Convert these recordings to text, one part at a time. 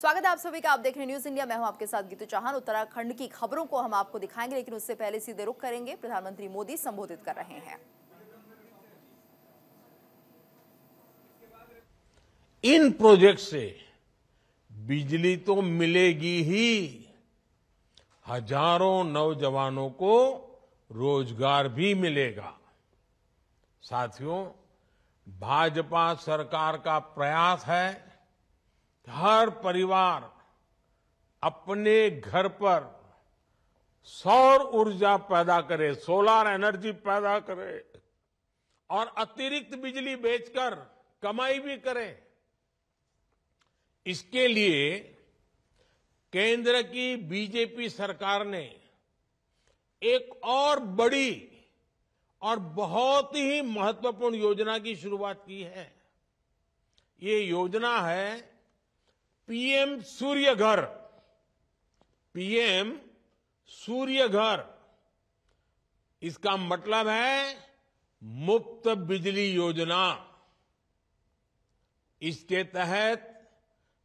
स्वागत है आप सभी का। आप देख रहे हैं न्यूज़ इंडिया मैं हूँ आपके साथ गीतू चौहान। उत्तराखंड की खबरों को हम आपको दिखाएँगे, लेकिन उससे पहले सीधे रुख करेंगे। प्रधानमंत्री मोदी संबोधित कर रहे हैं। इन प्रोजेक्ट से बिजली तो मिलेगी ही। हज़ारों नौजवानों को रोज़गार भी मिलेगा। साथियों, भाजपा सरकार का प्रयास है हर परिवार अपने घर पर सौर ऊर्जा पैदा करे सोलर एनर्जी पैदा करे और अतिरिक्त बिजली बेचकर कमाई भी करे। इसके लिए केंद्र की बीजेपी सरकार ने एक और बड़ी और बहुत ही महत्वपूर्ण योजना की शुरुआत की है। ये योजना है पीएम सूर्य घर। पीएम सूर्य घर। इसका मतलब है मुफ़्त बिजली योजना। इसके तहत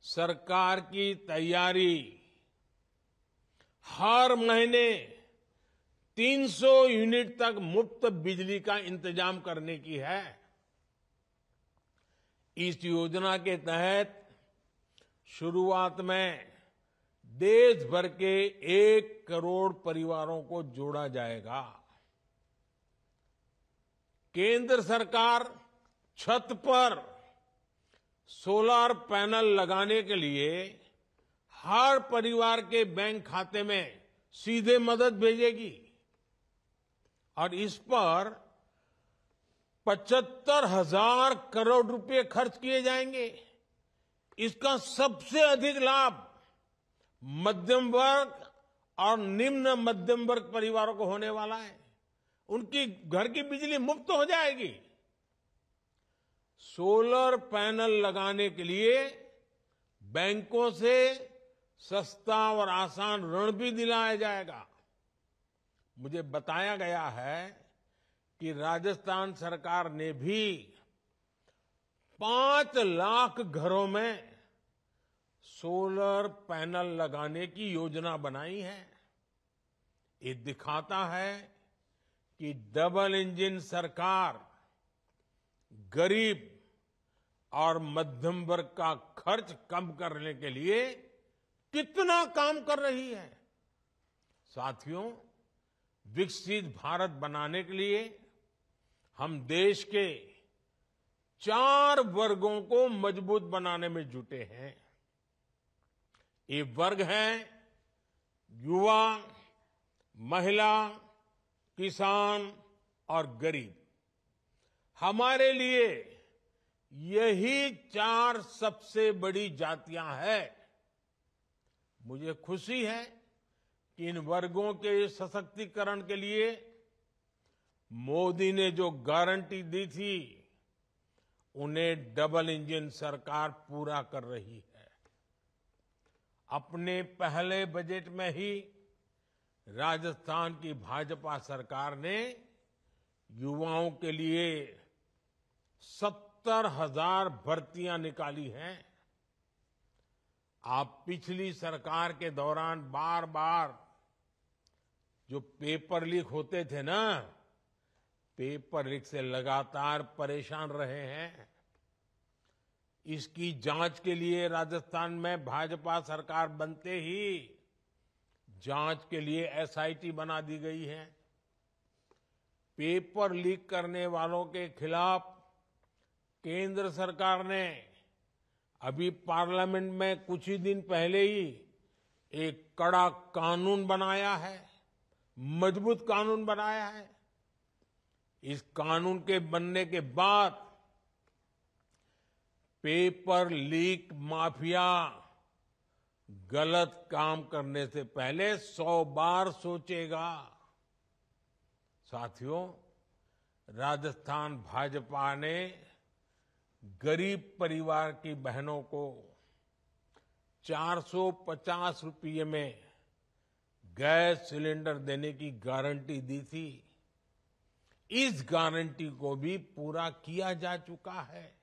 सरकार की तैयारी। हर महीने 300 यूनिट तक मुफ़्त बिजली का इंतज़ाम करने की है। इस योजना के तहत शुरुआत में देश भर के एक करोड़ परिवारों को जोड़ा जाएगा। केंद्र सरकार छत पर सोलर पैनल लगाने के लिए हर परिवार के बैंक खाते में सीधे मदद भेजेगी और इस पर पचहत्तर हज़ार करोड़ रुपए खर्च किए जाएँगे। इसका सबसे अधिक लाभ मध्यम वर्ग और निम्न मध्यम वर्ग परिवारों को होने वाला है। उनकी घर की बिजली मुफ़्त हो जाएगी। सोलर पैनल लगाने के लिए बैंकों से सस्ता और आसान ऋण भी दिलाया जाएगा। मुझे बताया गया है कि राजस्थान सरकार ने भी पाँच लाख घरों में सोलर पैनल लगाने की योजना बनाई है। ये दिखाता है कि डबल इंजन सरकार गरीब और मध्यम वर्ग का खर्च कम करने के लिए कितना काम कर रही है। साथियों, विकसित भारत बनाने के लिए हम देश के चार वर्गों को मज़बूत बनाने में जुटे हैं। ये वर्ग हैं युवा, महिला, किसान और गरीब। हमारे लिए यही चार सबसे बड़ी जातियाँ हैं। मुझे खुशी है कि इन वर्गों के सशक्तिकरण के लिए मोदी ने जो गारंटी दी थी उन्हें डबल इंजन सरकार पूरा कर रही है। अपने पहले बजट में ही राजस्थान की भाजपा सरकार ने युवाओं के लिए सत्तर हज़ार भर्तियाँ निकाली हैं। आप पिछली सरकार के दौरान बार बार जो पेपर लीक होते थे ना पेपर लीक से लगातार परेशान रहे हैं। इसकी जाँच के लिए राजस्थान में भाजपा सरकार बनते ही जाँच के लिए एसआईटी बना दी गई है। पेपर लीक करने वालों के खिलाफ केंद्र सरकार ने अभी पार्लियामेंट में कुछ ही दिन पहले ही एक कड़ा कानून बनाया है, मज़बूत कानून बनाया है। इस कानून के बनने के बाद पेपर लीक माफिया गलत काम करने से पहले सौ बार सोचेगा। साथियों, राजस्थान भाजपा ने गरीब परिवार की बहनों को 450 रुपये में गैस सिलेंडर देने की गारंटी दी थी। इस गारंटी को भी पूरा किया जा चुका है।